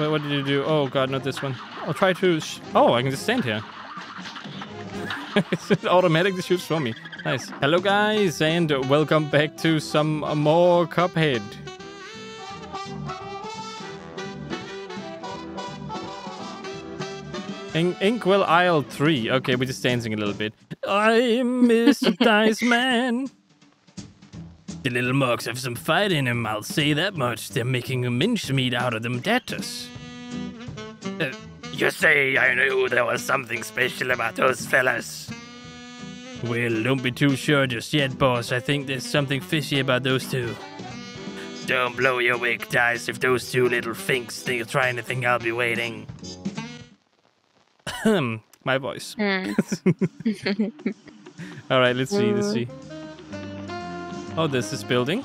What, what did you do? Oh god, not this one. I'll try to. Sh- oh, I can just stand here. it's automatic automatically shoots for me. Nice. Hello, guys, and welcome back to some more Cuphead. In- Inkwell Isle 3. Okay, we're just dancing a little bit. I'm Mr. Dice Man. The little mugs have some fight in them, I'll say that much. They're making a mincemeat out of them debtors. You say I knew there was something special about those fellas. Well, don't be too sure just yet, boss. I think there's something fishy about those two. Don't blow your wig, Dice, if those two little finks think you try anything, I'll be waiting. My voice. Hmm. All right, let's see. Let's see. Oh, there's this building.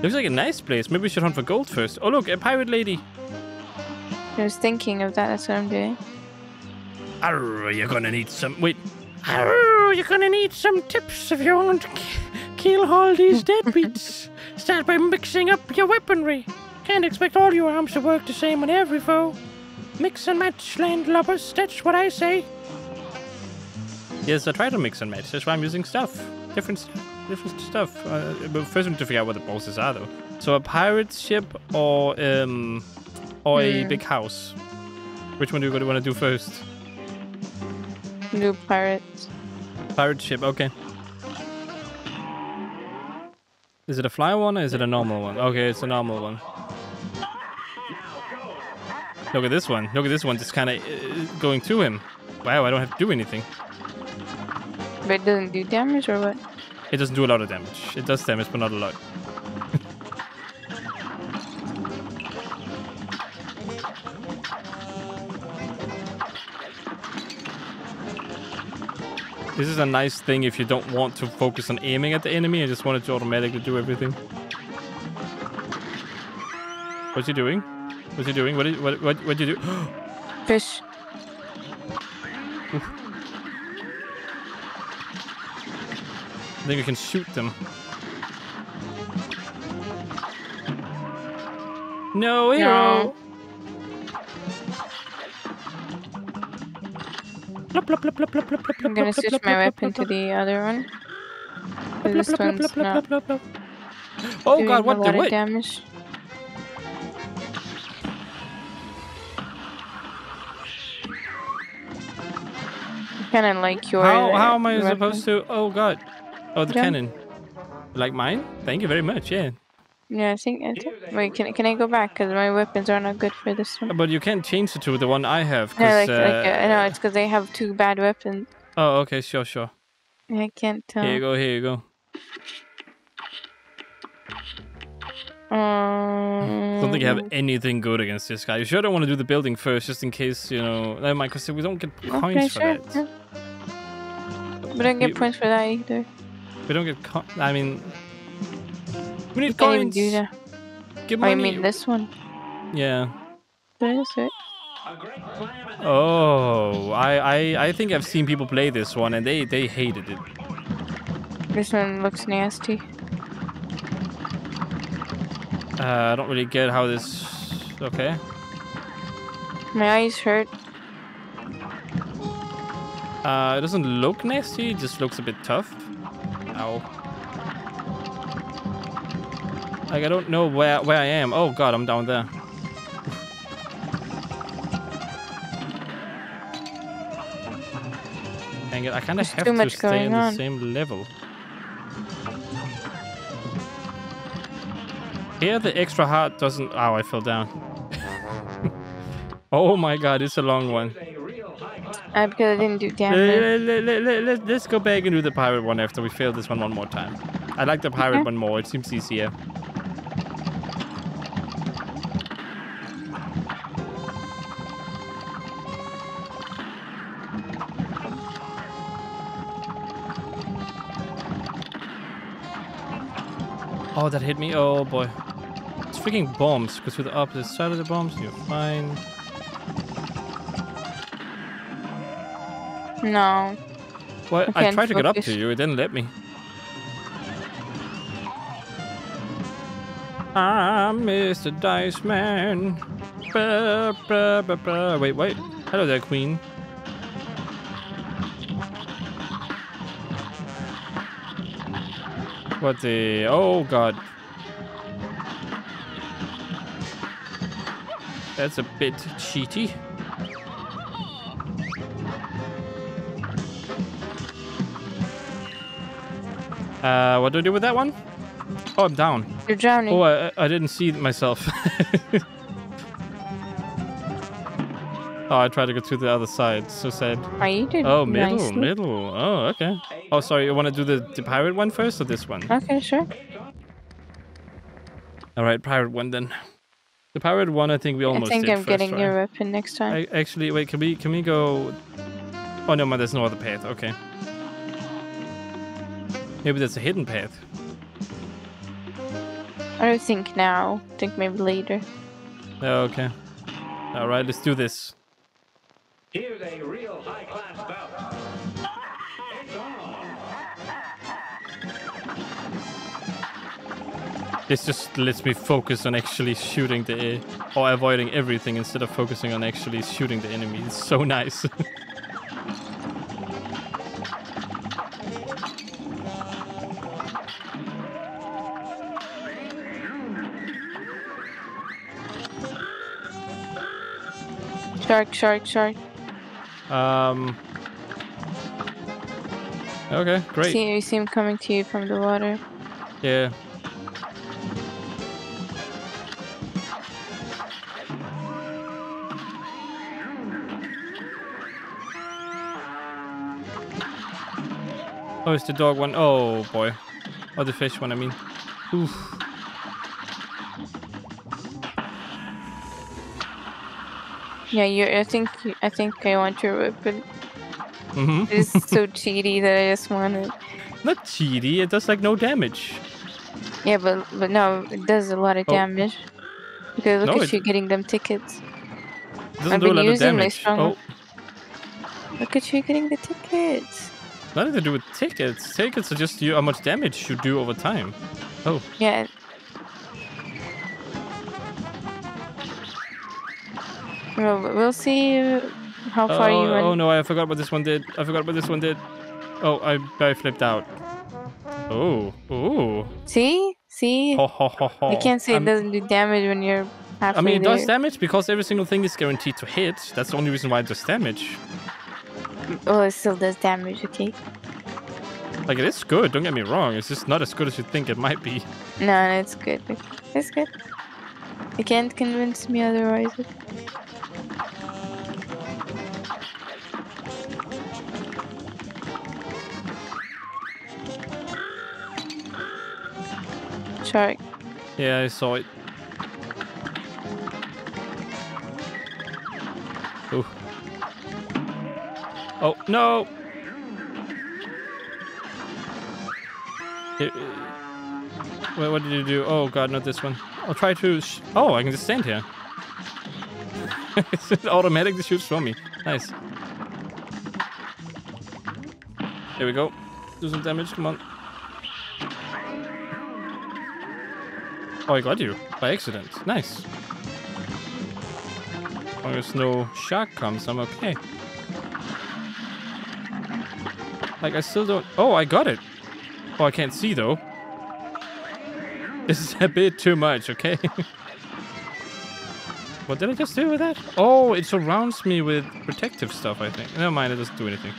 Looks like a nice place. Maybe we should hunt for gold first. Oh, look, a pirate lady. I was thinking of that. That's what I'm doing. Arr, you're gonna need some. Wait. Arr, you're gonna need some tips if you want to k- kill all these deadbeats. Start by mixing up your weaponry. Can't expect all your arms to work the same on every foe. Mix and match, landlubbers. That's what I say. Yes, I try to mix and match. That's why I'm using stuff. Different, different stuff. Uh, but first, we need to figure out what the bosses are, though. So a pirate ship or um, or a Hmm. big house. Which one do you want to do first? Do pirate. Pirate ship, okay. Is it a fly one or is it a normal one? Okay, it's a normal one. Look at this one. Look at this one just kind of uh, going to him. Wow, I don't have to do anything. But it doesn't do damage or what? It doesn't do a lot of damage. It does damage, but not a lot. This is a nice thing if you don't want to focus on aiming at the enemy and just want it to automatically do everything. What's he doing? What's he doing? What did, what what what you do? Fish. I think we can shoot them. No hero. Plop, I'm gonna plop, switch plop, my plop, weapon plop, to the other one. This plop, plop, one's plop, plop, not plop, plop, plop. Oh doing god, a what the lot of damage. Kind of like your. How uh, how am I weapon. supposed to? Oh god. Oh, the Yeah. cannon. Like mine? Thank you very much. Yeah. Yeah, I think. I think wait, can can I go back? Cause my weapons are not good for this one. But you can't change it to the one I have. 'cause, No, like, uh, like uh, I know it's because they have two bad weapons. Oh, okay, sure, sure. I can't tell. Here you go, here you go. Um, don't think you have anything good against this guy. You sure don't want to do the building first, just in case, you know. Never mind, because we don't get Okay, points for sure. that. yeah. But don't get You- points for that either. We don't get. Co- I mean, we need You can't even do that. Give Oh, money. I mean this one. Yeah. That is it. Oh, I, I, I think I've seen people play this one, and they, they hated it. This one looks nasty. Uh, I don't really get how this. Okay. My eyes hurt. Uh, it doesn't look nasty. It just looks a bit tough. Ow. Like I don't know where where I am. Oh god, I'm down there. Dang it! I kind of have too to stay on the on. same level. Here, the extra heart doesn't. Oh, I fell down. oh my god, it's a long one. Uh, because I didn't do damage. let, let, let, let, let's go back and do the pirate one after we fail this one one more time. I like the pirate Okay. one more. It seems easier. Oh, that hit me. Oh boy. It's freaking bombs, because with the opposite side of the bombs, you're fine. No. Well, I I tried to get up to you, it didn't let me. I'm Mr. Dice Man. Ba, ba, ba. Wait, wait. Hello there, Queen. What the? Oh God. That's a bit cheaty. Uh, what do I do with that one? Oh, I'm down. You're drowning. Oh, I, I didn't see myself. oh, I tried to go to the other side. So sad. Are you doing Oh, middle, nicely. middle. Oh, okay. Oh, sorry. You want to do the, the pirate one first or this one? Okay, sure. All right, pirate one then. The pirate one, I think we almost I think I'm getting try. your weapon next time. I, actually, wait. Can we can we go? Oh no, man. There's no other path. Okay. Maybe there's a hidden path. I don't think now. I think maybe later. Oh, okay. All right, let's do this. Here's a real high-class bout. It's on. This just lets me focus on actually shooting the air or avoiding everything instead of focusing on actually shooting the enemy. It's so nice. Shark, shark, shark. Um. Okay, great. See, you see him coming to you from the water. Yeah. Oh, it's the dog one. Oh boy. Oh, the fish one. I mean. Oof. Yeah, you. I think. I think I want your weapon. hmm It's so cheaty that I just want it. Not cheaty. It does like no damage. Yeah, but but no, it does a lot of damage. Oh. damage. Because look No, at you getting them tickets. I've been using my strong Oh. Look at you getting the tickets. nothing to do with tickets. Tickets are just you how much damage you do over time. Oh, Yeah. Well, we'll see how far oh, you went. oh no, I forgot what this one did. I forgot what this one did. Oh, I, I flipped out. Oh, oh. See? See? Ho, ho, ho, ho. You can't say I'm- it doesn't do damage when you're halfway I mean, it there. does damage because every single thing is guaranteed to hit. That's the only reason why it does damage. Oh, it still does damage, okay? Like, it is good, don't get me wrong. It's just not as good as you think it might be. No, no, it's good. It's good. You can't convince me otherwise. Yeah, I saw it. Ooh. Oh, no! It- uh, Wait, what did you do? Oh god, not this one. I'll try to. Oh, I can just stand here. it's automatic, automatically shoots from me. Nice. Here we go. Do some damage. Come on. Oh, I got you by accident. Nice. As long as no shark comes, I'm okay. Like, I still don't. Oh, I got it. Oh, I can't see though. This is a bit too much, okay? what did I just do with that? Oh, it surrounds me with protective stuff, I think. Never mind, it doesn't do anything.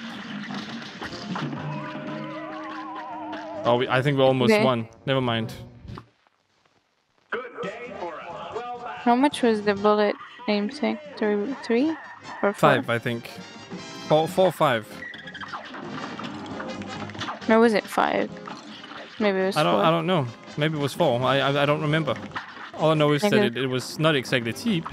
Oh, we, I think we almost Okay. won. Never mind. Good day for a swell bout. How much was the bullet aim thing? Three, three or four? Five, I think. Four, four, five. No, was it five? Maybe it was I don't, four. I don't know. Maybe it was four. I, I, I don't remember. All I know is that it, it was not exactly cheap.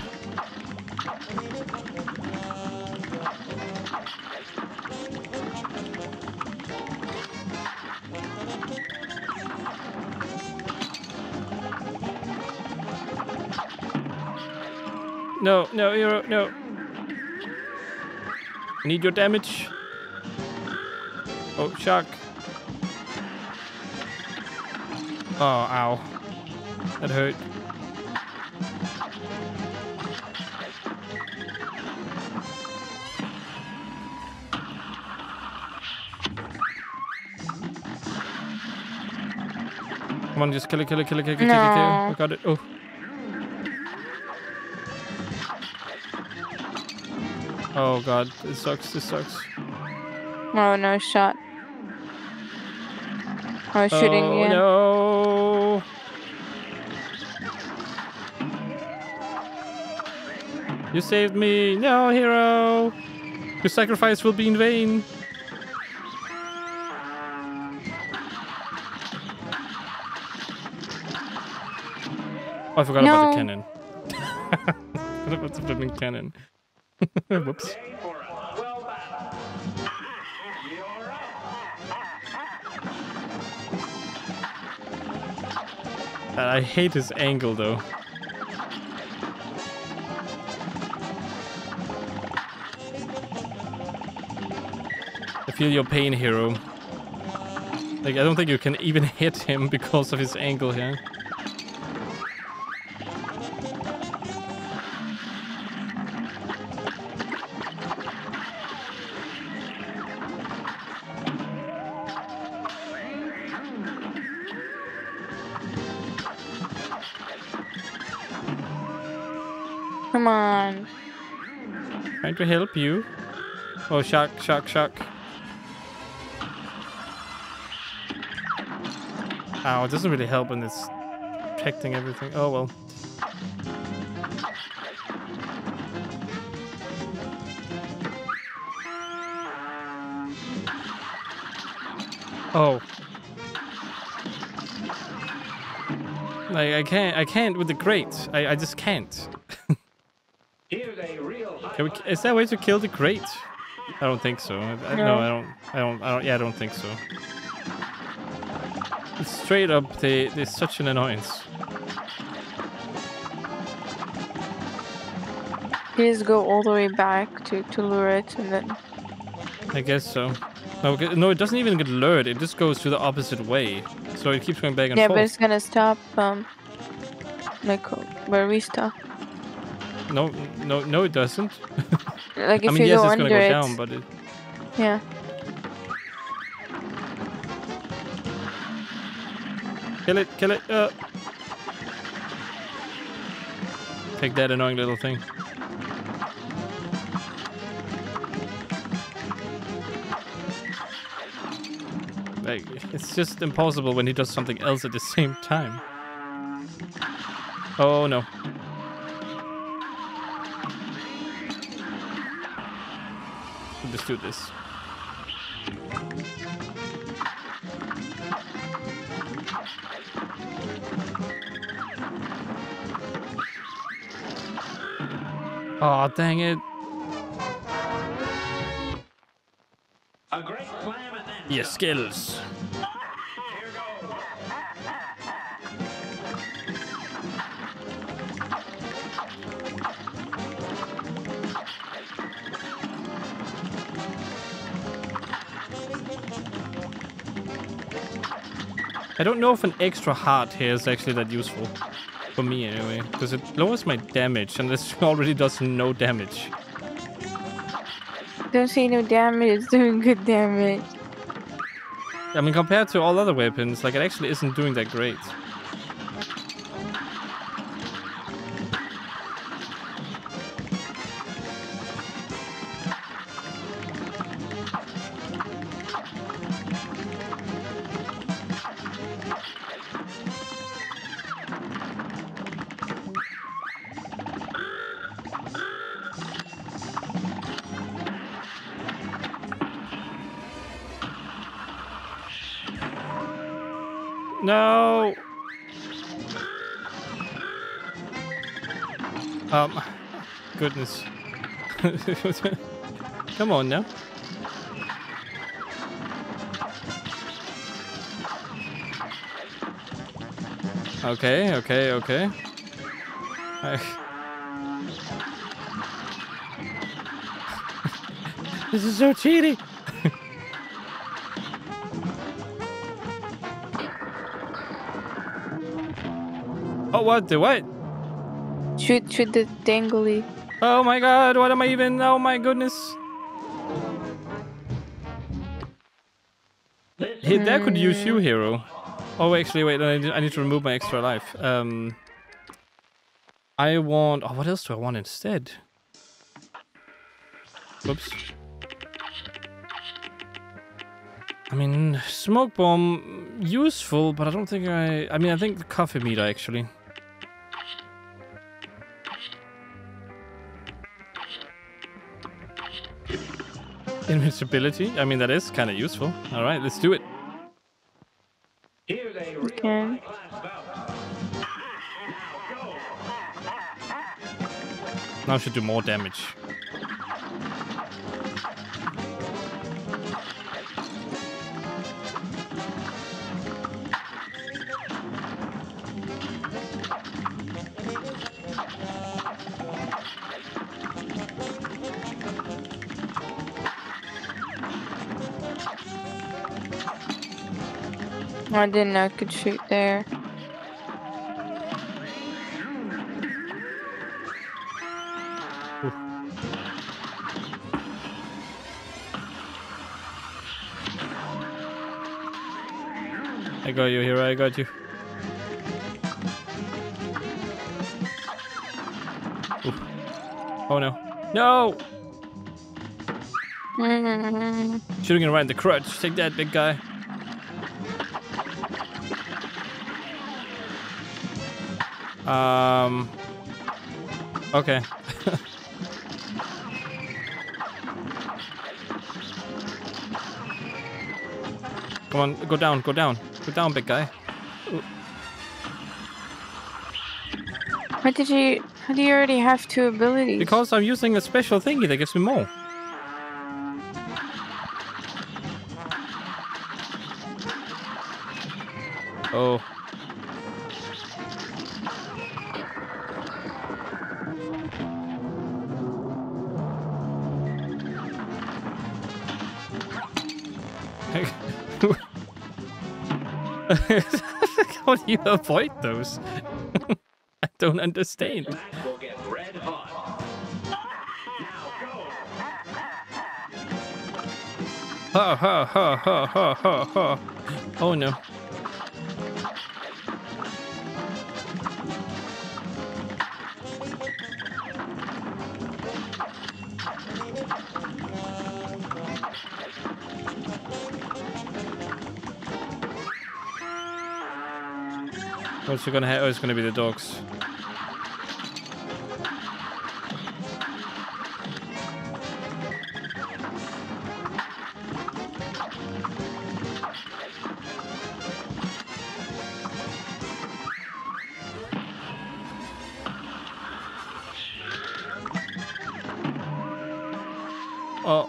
No, no, hero, no. I need your damage. Oh, shark. Oh, ow. That hurt. Come on, just kill it, kill it, kill it, kill it, kill it, kill it. kill it. No. We got it. Oh. Oh god, this sucks, this sucks. Oh no, shot. Oh, shooting oh again. no! You saved me! No, hero! Your sacrifice will be in vain! Oh, I forgot about the No. cannon. forgot about the flipping cannon. Whoops. Day for a well battle. You're up. Uh, I hate his angle though. I feel your pain, hero. Like, I don't think you can even hit him because of his angle here. Come on. Trying to help you. Oh, shock, shock, shock. Ow, ah, it doesn't really help when it's protecting everything. Oh well. Oh. Like I can't, I can't with the grate. I, I just can't. Here's a real Can we, is there a way to kill the grate? I don't think so. I, I, no. No. I don't. I don't. I don't. Yeah, I don't think so. Straight up, they they're such an annoyance. Please go all the way back to, to lure it and then. I guess so. No, no, it doesn't even get lured. It just goes to the opposite way, so it keeps going back and Yeah, but it's gonna stop, um. Like where we stop. No, no, no, it doesn't. Like if I mean, you yes, go it's gonna go it. down, but it. Yeah. Kill it, kill it. Uh. Take that annoying little thing. Like, it's just impossible when he does something else at the same time. Oh no. Let's do this. Oh, dang it. A great slam and then Your skills. I don't know if an extra heart here is actually that useful. For me, anyway. Because it lowers my damage, and this already does no damage. Don't say no damage. It's doing good damage. I mean, compared to all other weapons, like, it actually isn't doing that great. Goodness. Come on now. Okay, okay, okay. This is so cheaty! oh! What? What? The what? Shoot, shoot the dangly. Oh my god, what am I even? Oh my goodness. That could use you, hero. Oh, actually, wait, I need, to remove my extra life. Um, I want. Oh, what else do I want instead? Oops. I mean, smoke bomb useful, but I don't think I. I mean, I think the coffee meter actually. Invincibility. I mean, that is kind of useful. All right, let's do it. Here's a real Okay. Now I should do more damage. I didn't know I could shoot there. I got you, hero. I got you. Oof. Oh no. No! Shooting in the crutch. Take that, big guy. Um. Okay. Come on, go down, go down. Go down, big guy. How did you? How do you already have two abilities? Because I'm using a special thingy that gives me more. Oh. You avoid those? I don't understand. Ha ha ha ha ha ha ha. Oh no. What's it gonna ha- Oh, it's gonna be the dogs. Oh.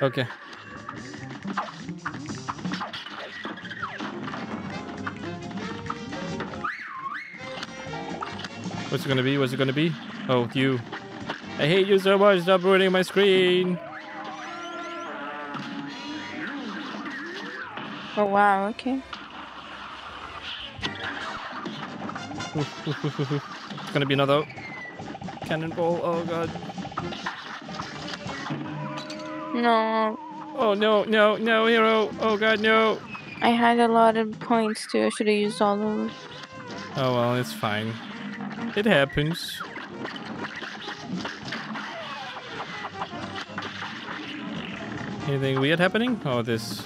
Okay. What's it gonna be? What's it gonna be? Oh, you. I hate you so much. Stop ruining my screen. Oh wow. Okay. It's gonna be another cannonball. Oh god. No, Oh no, no, no, hero. Oh god, no. I had a lot of points too. I should have used all of them. Oh well, it's fine. It happens. Anything weird happening? Oh, this.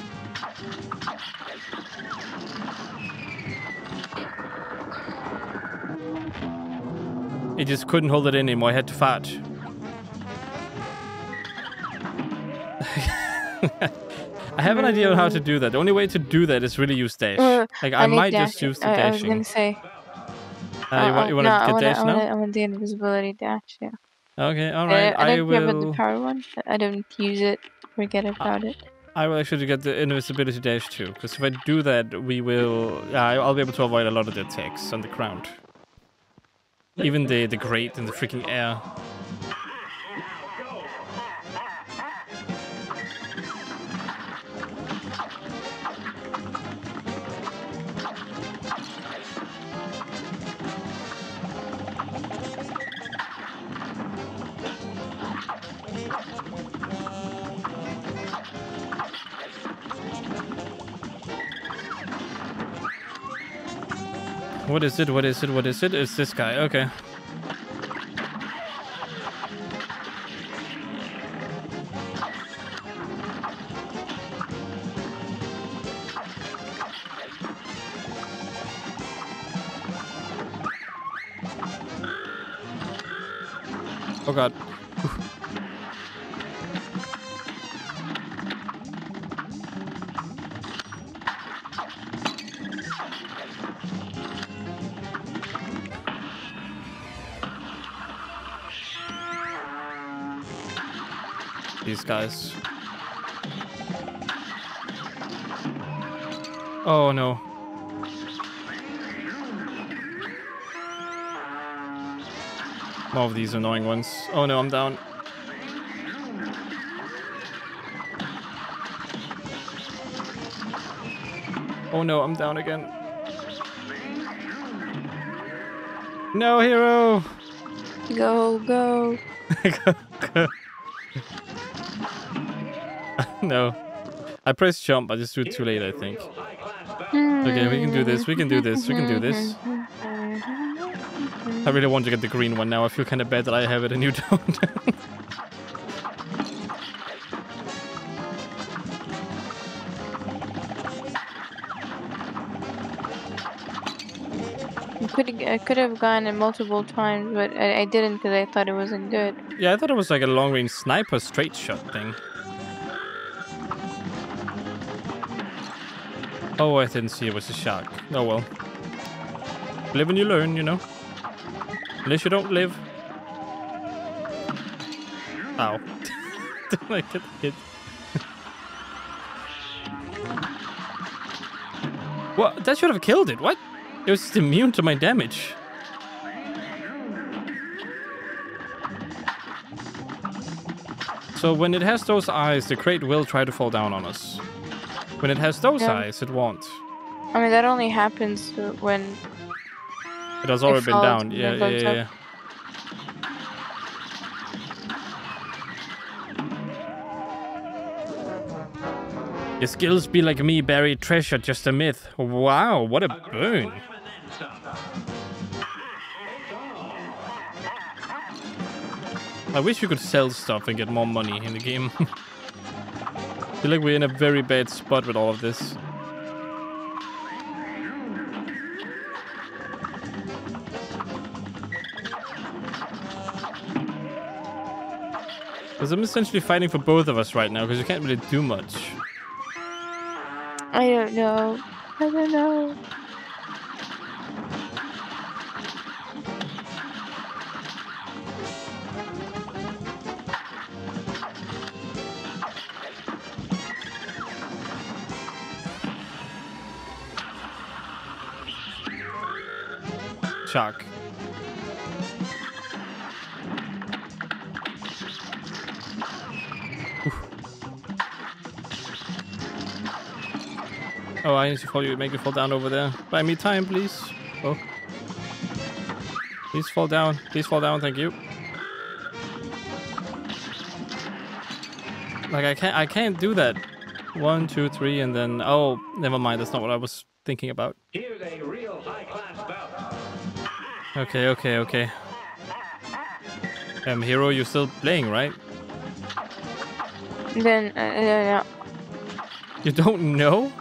It just couldn't hold it in anymore. I had to fart. I have an idea on how to do that. The only way to do that is really use dash. Uh, like I, need might dash. just use the I, I was dashing. gonna say. Uh, you uh, want, you want no, to I get wanna, dash now? I want the invisibility dash. Yeah. Okay, all Uh, right. I I don't care about the power one. I don't use it. Forget about it. I will actually get the invisibility dash too, because if I do that, we will. Yeah, I- I'll be able to avoid a lot of the attacks on the ground. Even the the grate in the freaking air. What is it? What is it? What is it? It's this guy. Okay. Oh god. Guys. Oh no. More of these annoying ones. Oh no, I'm down. Oh no, I'm down again. No, hero! Go, go. No. I pressed jump, I just do it too late, I think. Okay, we can do this, we can do this, we can do this. I really want to get the green one now. I feel kind of bad that I have it and you don't. I could I could have gone in multiple times, but I, I didn't because I thought it wasn't good. yeah, I thought it was like a long range sniper straight shot thing. Oh, I didn't see it was a shark. Oh well. Live and you learn, you know. Unless you don't live. Ow. Did I get hit? what? That should have killed it. What? It was just immune to my damage. So when it has those eyes, the crate will try to fall down on us. When it has those Yeah. eyes, it won't. I mean, that only happens when It has already been down. Yeah, yeah, yeah, yeah. Your skills be like me, buried treasure, just a myth. Wow, what a boon. I wish we could sell stuff and get more money in the game. feel like we're in a very bad spot with all of this. Because I'm essentially fighting for both of us right now, because you can't really do much. I don't know. I don't know. Oof. Oh, I need to fall you, make you fall down over there. Buy me time, please. Oh. Please fall down. Please fall down, thank you. Like I can't I can't do that. One, two, three, and then oh never mind, that's not what I was thinking about. Okay, okay, okay. Um, hero, you're still playing, right? Then uh, I don't know. You don't know?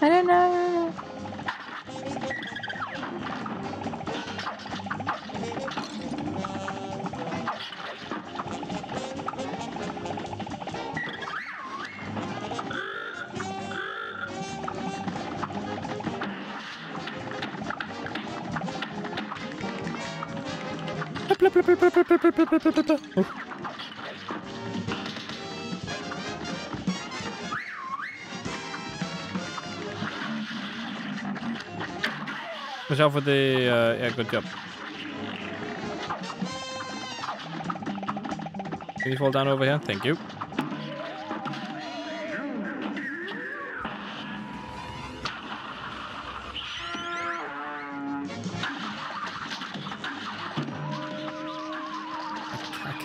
I don't know. Watch out for the, uh, yeah, good job. Can you fall down over here? Thank you.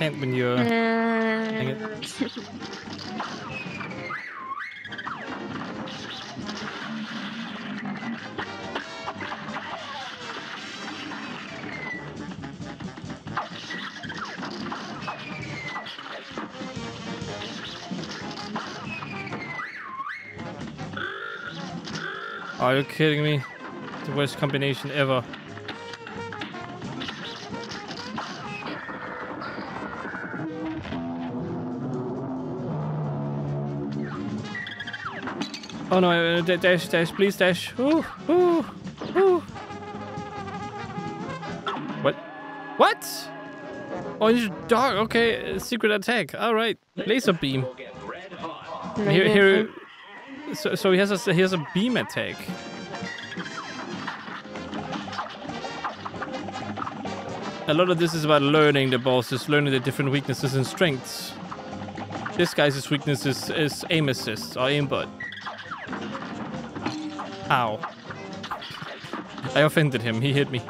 can't when you're... Uh... Are you kidding me? The worst combination ever. Oh no, uh, dash, dash, please dash. Ooh, ooh, ooh. What? What? Oh, he's dark. Okay, uh, secret attack. All right, laser beam. Here, here. So, so he has a he has a beam attack. A lot of this is about learning the bosses, learning the different weaknesses and strengths. This guy's weakness is, is aim assist or aimbot. Ow. I offended him. He hit me.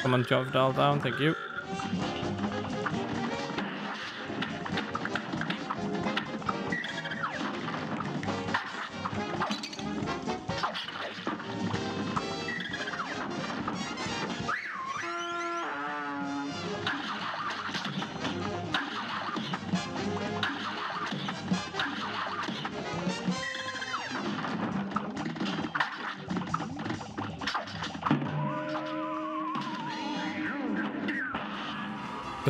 Come on, down, down. Thank you.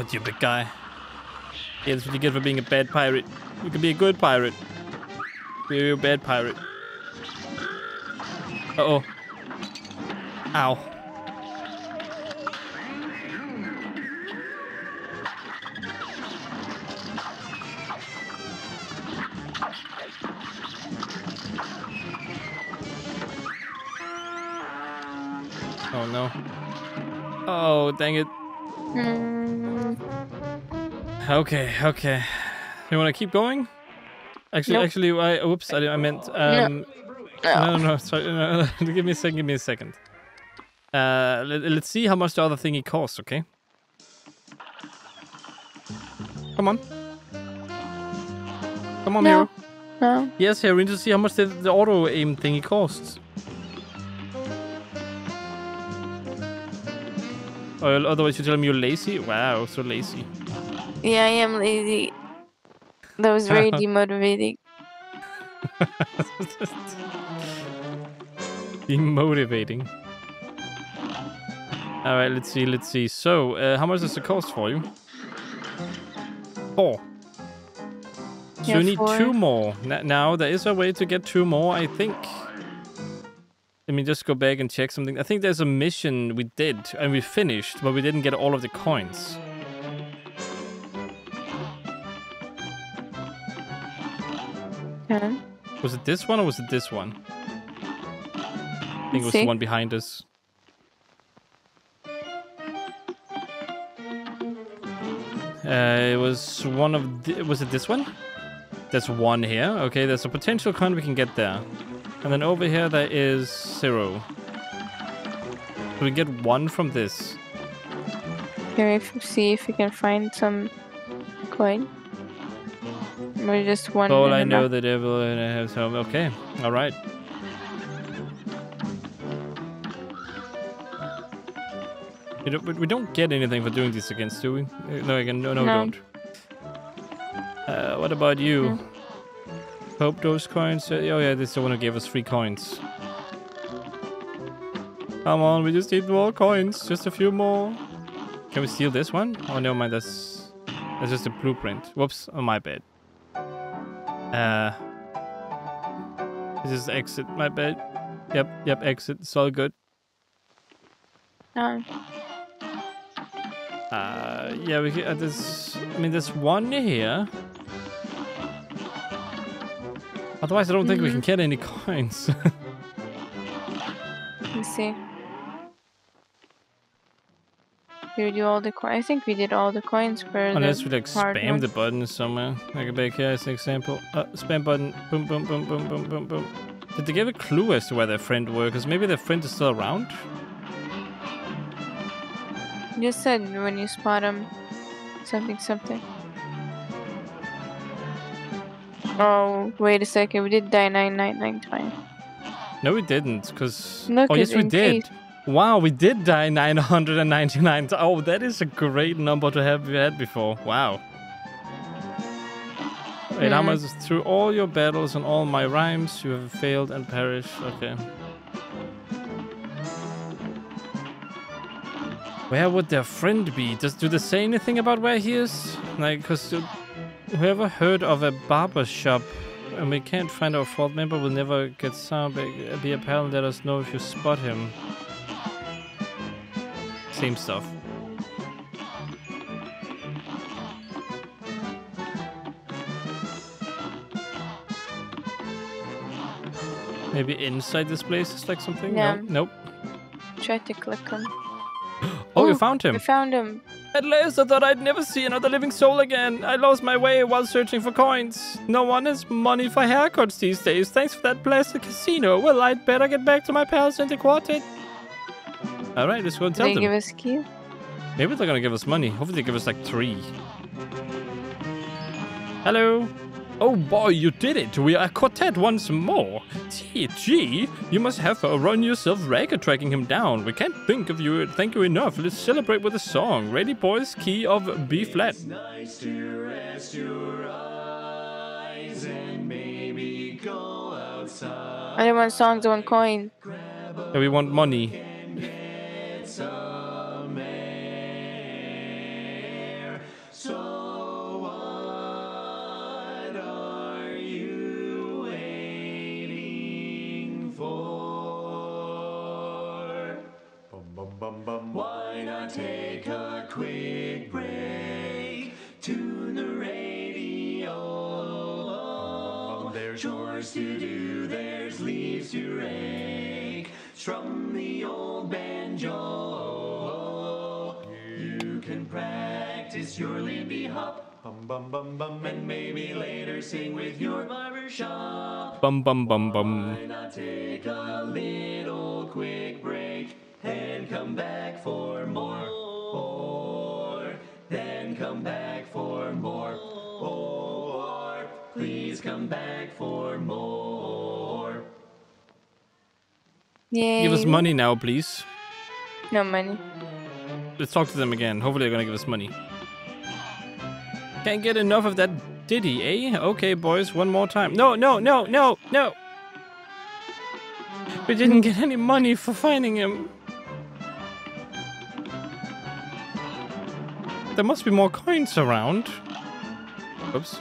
Good, you big guy. Yeah, that's what you get for being a bad pirate. You can be a good pirate. Be a bad pirate. Uh oh. Ow. Oh no. Oh, dang it. Okay, okay. You want to keep going? Actually, Nope. actually, I whoops, I, I meant um, no. no, no, no, sorry, no, no, give me a second, give me a second. Uh, let, let's see how much the other thingy costs, okay? Come on. Come on, No. hero. No. Yes, here we need to see how much the, the auto aim thingy costs. Or otherwise you tell me you're lazy? Wow, so lazy. Yeah, I am lazy. That was very demotivating. Demotivating. All right, let's see, let's see. So, uh, how much does it cost for you? Four. So Yeah, you need four. two more. N- now, there is a way to get two more, I think. Let me just go back and check something. I think there's a mission we did and we finished, but we didn't get all of the coins. Okay. Was it this one or was it this one? I think it was the one behind us. Uh, it was one of. The, was it this one? There's one here. Okay, there's a potential coin we can get there, and then over here there is zero. So we get one from this. Can we see if we can find some coin? Or just one. All I know the devil and I have some. Okay, all right. We don't, we don't get anything for doing this against, do we? Uh, No, again, no, no, we don't. Uh, what about you? Mm. Hope those coins. Uh, oh yeah, this is the one who gave us three coins. Come on, we just need more coins. Just a few more. Can we steal this one? Oh, never mind. That's that's just a blueprint. Whoops, on my bad. Uh, this is exit. My bad. Yep, yep. Exit. It's all good. No. Uh, yeah, we. can- Uh, there's. I mean, there's one here. Otherwise, I don't think we can get any coins. Let's see. We do all the coins? I think we did all the coins for Unless the we like spam the button somewhere. Like a here as an example. Uh, spam button. Boom, boom, boom, boom, boom, boom, boom. Did they give a clue as to where their friend were? Because maybe their friend is still around. You just said when you spot them, something, something. Oh, wait a second. We did die 999 times. No, we didn't. Because oh yes, we did. case. Wow, we did die 999 times. Oh, that is a great number to have had before. Wow. Wait, how much through all your battles and all my rhymes you have failed and perished. Okay. Where would their friend be? Does do they say anything about where he is? Like, cause whoever heard of a barber shop and we can't find our fourth member will never get some. Be be a pal and let us know if you spot him. Same stuff. Maybe inside this place is like something? Yeah. No. Nope. Try to click him. Oh, you Oh, found him. We found him. At last, I thought I'd never see another living soul again. I lost my way while searching for coins. No one has money for haircuts these days. Thanks for that blasted casino. Well, I'd better get back to my palace in the quartet. All right, let's go and tell they them. give us a key? Maybe they're gonna give us money. Hopefully, they give us like three. Hello. Oh boy, you did it! We are a quartet once more. TG, you must have uh, run yourself ragged tracking him down. We can't think of you, thank you enough. Let's celebrate with a song. Ready, boys? Key of B flat. Nice to rest your eyes and maybe go outside. I don't want songs, I want coin. Yeah, we want money. Bum bum bum bum. Why not take a little quick break and come back for more? Or then come back for more. Or please come back for more. Yay. Give us money now, please. No money. Let's talk to them again. Hopefully, they're gonna give us money. Can't get enough of that ditty, eh? Okay, boys, one more time. No, no, no, no, no. We didn't get any money for finding him. There must be more coins around. Oops.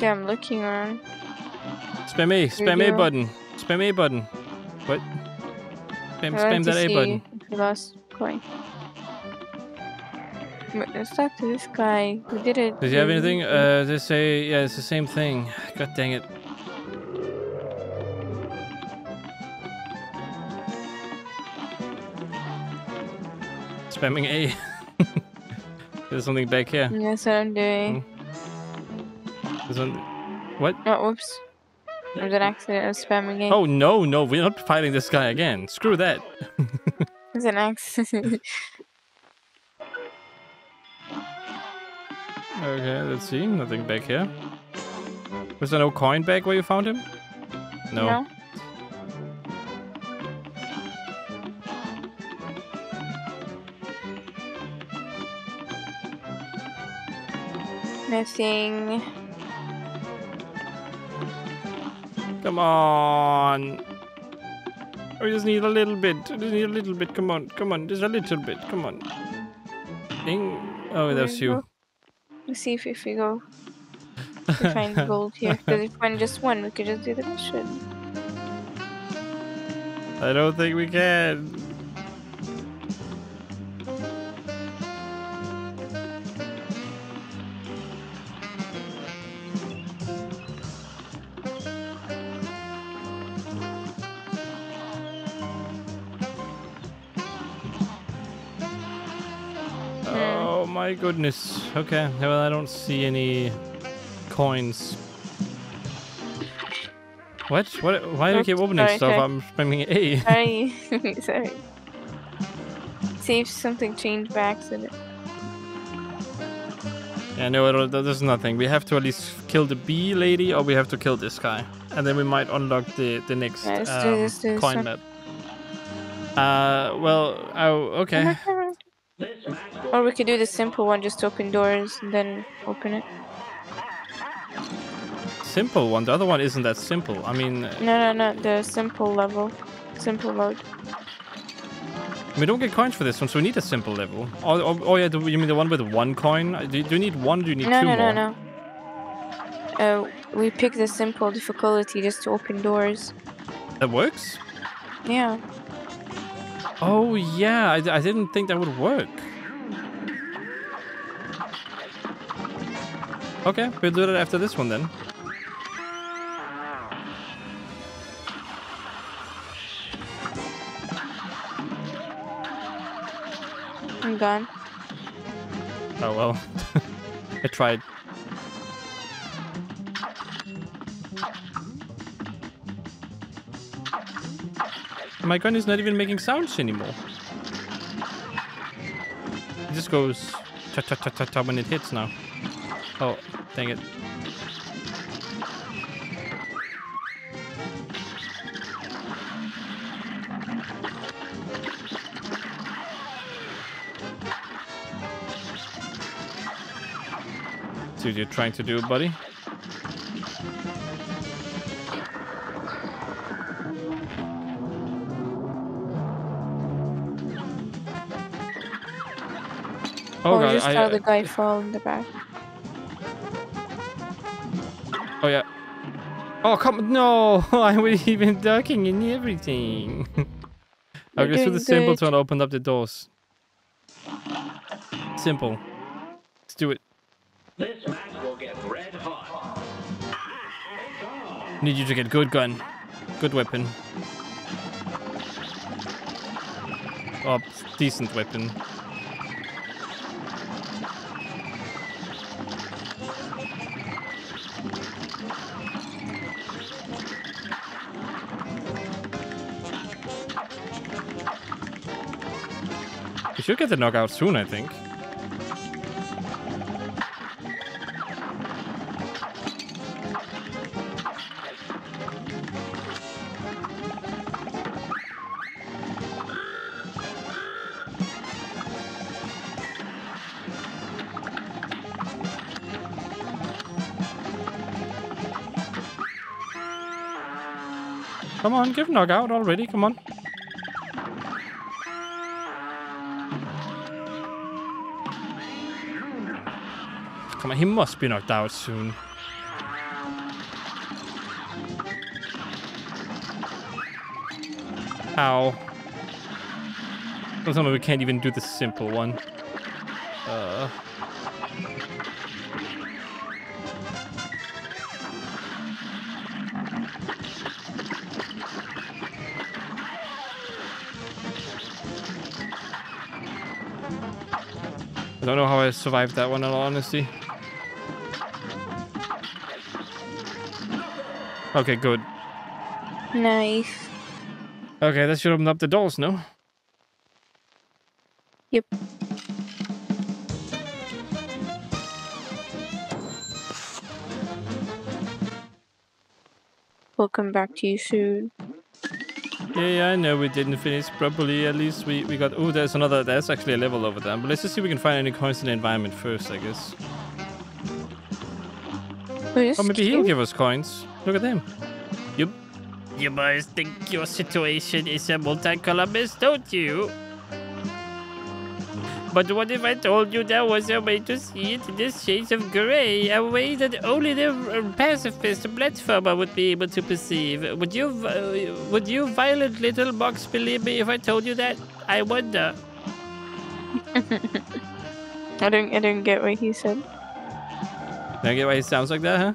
Yeah, I'm looking around. Spam A, spam A button. Spam A button. What? Spam, spam that A button. lost coin. Let's talk to this guy who did it. Does he have anything? Uh, they say, yeah, it's the same thing. God dang it. Spamming A. There's something back here. That's what I'm doing. There's one. What? Oh, whoops. It was an accident. I was spamming it. Oh no, no, we're not fighting this guy again. Screw that. It was an accident. Okay, let's see. Nothing back here. Was there no coin back where you found him? No. Nothing. Come on. Oh, we just need a little bit. We just need a little bit. Come on. Come on. Just a little bit. Come on. Ding. Oh, that's There we you. Let's see if, if we go to find gold here. Because if we find just one, we could just do the mission. I don't think we can. Goodness. Okay, well I don't see any coins. What? What? Why do you keep opening sorry, stuff? sorry. I'm spamming A. Sorry. Sorry. See if something changed by accident. Yeah, no, there's nothing. We have to at least kill the bee lady, or we have to kill this guy, and then we might unlock the the next Yeah, um, this coin one. map. Uh, well, oh, okay. Or we could do the simple one, just open doors and then open it. simple one. The other one isn't that simple. I mean, uh, No, no, no. The simple level. Simple mode. we don't get coins for this one, so we need a simple level. Oh, oh, oh yeah, do you mean the one with one coin? Uh, Do, do you need one? Do you need No, two no, more? no, no. Uh, we picked the simple difficulty just to open doors. That works. Yeah. Oh yeah, I, I didn't think that would work. Okay, we'll do that after this one then. I'm gone. Oh well, I tried. My gun is not even making sounds anymore. It just goes cha cha cha cha cha when it hits now. Oh, dang it. See what you're trying to do, buddy. Oh, or god, just I, how uh, the guy fall in the back. Oh yeah. Oh come no! I was even ducking and everything. You're okay, so the doing simple good. one opened up the doors. Simple. Let's do it. This match will get red hot. Need you to get good gun, good weapon. Oh, decent weapon. Should get the knockout soon, I think. Come on, give knockout already. Come on. Come on, he must be knocked out soon. Ow. Don't tell me we can't even do the simple one. Uh. I don't know how I survived that one in all honesty. Okay, good. Nice. Okay, that should open up the doors, no? Yep. We'll come back to you soon. Yeah, yeah, I know we didn't finish properly. At least we, we got... Oh, there's another... There's actually a level over there. But let's just see if we can find any coins in the environment first, I guess. Who's Or maybe he'll give us coins. Look at him. Yep. You must think your situation is a multicolor mess, don't you? But what if I told you there was a way to see it in the shades of grey, a way that only the pacifist platformer would be able to perceive? Would you, uh, would you violent little box believe me if I told you that? I wonder. I don't I don't get what he said. Now get why he sounds like that, huh?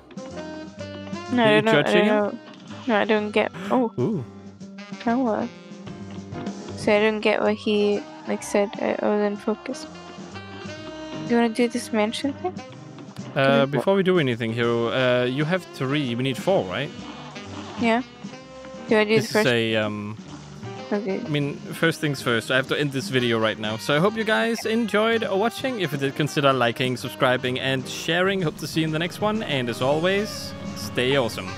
No, Are I you don't, judging don't him? No, I don't get oh Ooh. Kawa. So I don't get what he like said. I, wasn't focused. Do you wanna do this mansion thing? Uh, before we do anything, Hero, uh, you have three. We need four, right? Yeah? Do I do This the is a um. Okay. I mean, first things first. I have to end this video right now. So I hope you guys enjoyed watching. If you did, consider liking, subscribing, and sharing. Hope to see you in the next one. And as always, stay awesome.